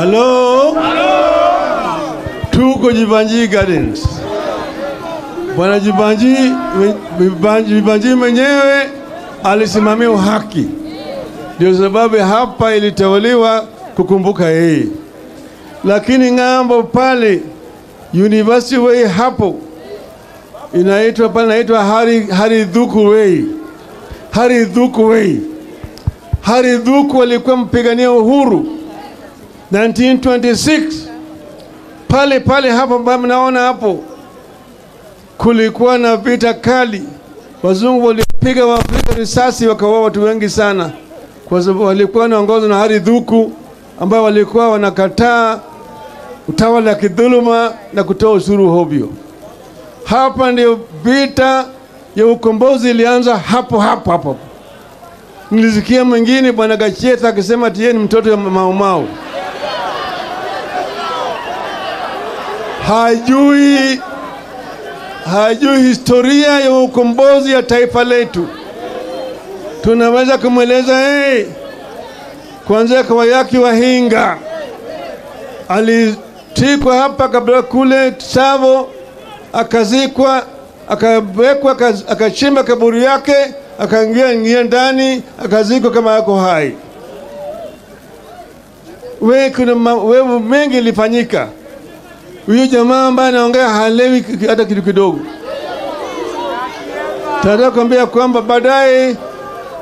Halo? Tuko Jibanji Gardens. Bwana Jibanji, Jibanji, Jibanji mwenyewe alisimamia uhaki, ndio sababu hapa iliteuliwa kukumbuka yeye. Lakini ng'ambo pale University Way hapo inaitwa pale inaitwa Hari, dhuku Way. Haridhuku Way. Haridhuku alikuwa mpigania uhuru 1926 pale pale hapo ambapo mnaona hapo kulikuwa na vita kali. Wazungu walipiga Waafrika risasi wakaua watu wengi sana, kwa sababu walikuwa wanaongozwa na Hari Dhuku ambao walikuwa wanakataa utawala wa kidhuluma na kutoa ushuru hovyo. Hapa ndio vita ya ukombozi ilianza hapo hapo hapo. Nilisikia mwingine bwana Gacheta akisema tiye ni mtoto wa Maumau. Hajui, hajui historia ya ukombozi ya taifa letu. Tunaweza kumweleza yeye kuanzia kwa Wayaki Wahinga alitikwa hapa kabla kule Tsavo, akazikwa, akawekwa, akachimba kaburi yake, akaingia ingia ndani, akazikwa kama yako hai. We, kuna wewe mengi ilifanyika. Huyu jamaa ambaye anaongea halewi hata kitu kidogo. Tunataka kuambia kwamba baadaye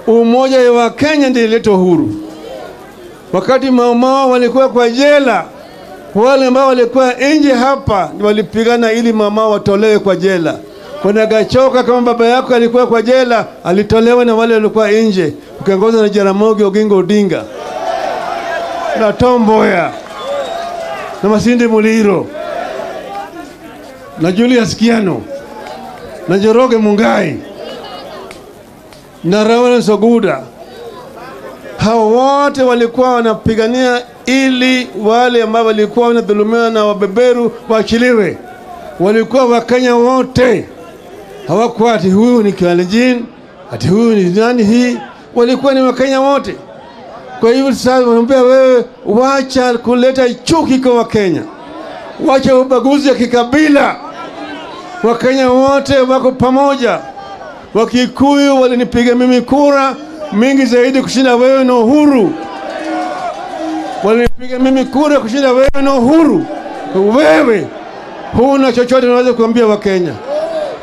umoja wa Kenya ndio ileta uhuru. Wakati maumao walikuwa kwa jela, wale ambao walikuwa nje hapa walipigana ili mamao watolewe kwa jela. Kuna Gachoka kama baba yako alikuwa kwa jela, alitolewa na wale walikuwa nje, ukiongozwa na Jaramogi Oginga Odinga na Tom Mboya na Masindi Muliro na Julius Kiano na Njoroge Mungai na Rawana Soguda. Hao wote walikuwa wanapigania ili wale ambao walikuwa wanadhulumiwa na wabeberu waachiliwe. Walikuwa Wakenya wote, hawakuwa ati huyu ni Kalenjin, ati huyu ni nani hii, walikuwa ni Wakenya wote. Kwa hivyo sasa wanaambia wewe, wacha kuleta chuki kwa Wakenya, wacha ubaguzi wa kikabila. Wakenya wote wako pamoja. Wakikuyu walinipiga mimi kura mingi zaidi kushinda wewe na Uhuru. Walinipiga mimi kura kushinda wewe na Uhuru. Wewe huna chochote unaweza kuambia Wakenya.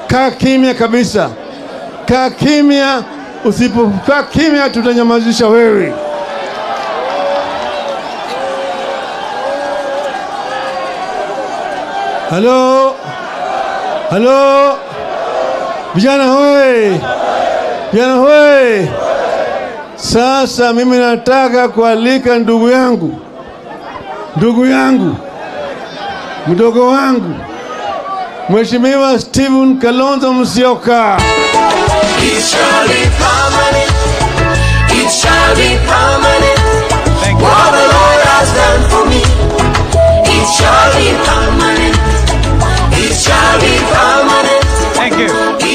Kaa kimya kabisa, kaa kimya. Usipokaa kimya, tutanyamazisha wewe. Halo, halo, vijana hoye, vijana hoye. Sasa mimi nataka kualika ndugu yangu, ndugu yangu, mdogo wangu, Mheshimiwa Stephen Kalonzo Musyoka. It shall be permanent. It shall be permanent.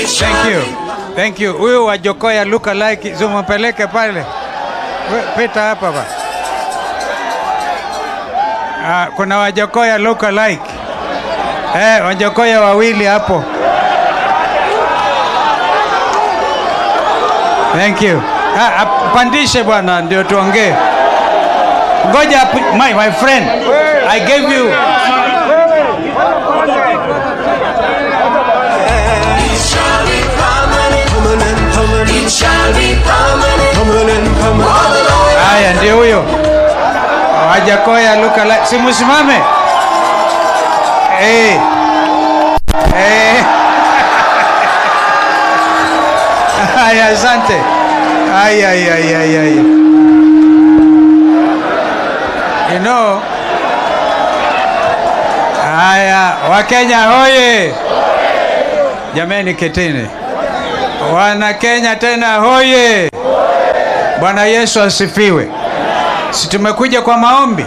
Thank you. Thank you. Huyu wa Jokoya look alike zumpeleke pale. Pita hapa ba. Ah, kuna wajokoya look alike. Eh, wajokoya wawili hapo. Thank you. Ah, pandishe bwana ndio tuongee. Ngoja my, my friend. I gave you ndio huyo Wajakoya luka la Si msimame eh. Eh. Asante. Ay, ay, ay, ay, ay. You know, haya Wakenya hoye! Jameni, ketini. Wana Kenya tena hoye! Bwana Yesu asifiwe. Si tumekuja kwa maombi?